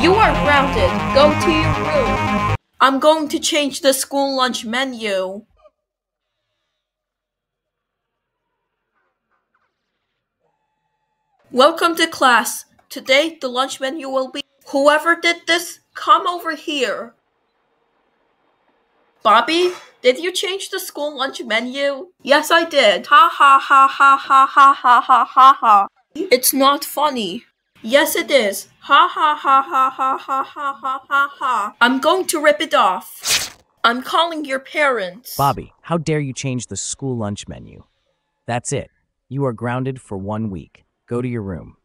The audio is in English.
You are grounded. Go to your room. I'm going to change the school lunch menu. Welcome to class. Today, the lunch menu will be whoever did this, come over here. Bobby, did you change the school lunch menu? Yes, I did. Ha ha ha ha ha ha ha ha ha ha. It's not funny. Yes, it is. Ha ha ha ha ha ha ha ha ha. I'm going to rip it off. I'm calling your parents. Bobby, how dare you change the school lunch menu? That's it. You are grounded for one week. Go to your room.